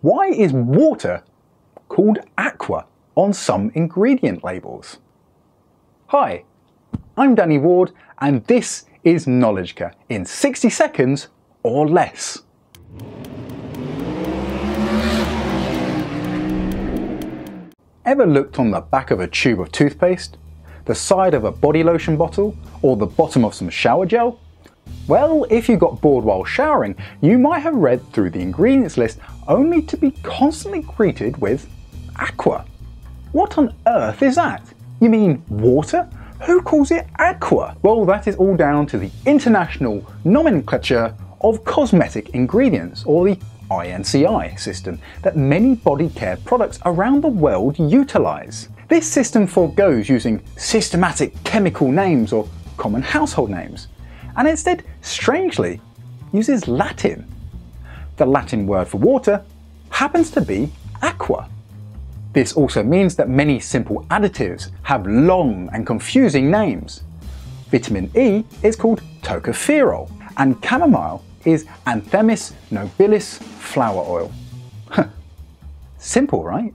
Why is water called aqua on some ingredient labels? Hi, I'm Danny Ward and this is Knowledgica in 60 seconds or less. Ever looked on the back of a tube of toothpaste, the side of a body lotion bottle, or the bottom of some shower gel? Well, if you got bored while showering, you might have read through the ingredients list only to be constantly greeted with aqua. What on earth is that? You mean water? Who calls it aqua? Well, that is all down to the International Nomenclature of Cosmetic Ingredients, or the INCI system that many body care products around the world utilise. This system foregoes using systematic chemical names or common household names, and instead, strangely, uses Latin. The Latin word for water happens to be aqua. This also means that many simple additives have long and confusing names. Vitamin E is called tocopherol, and chamomile is Anthemis nobilis flower oil. Simple, right?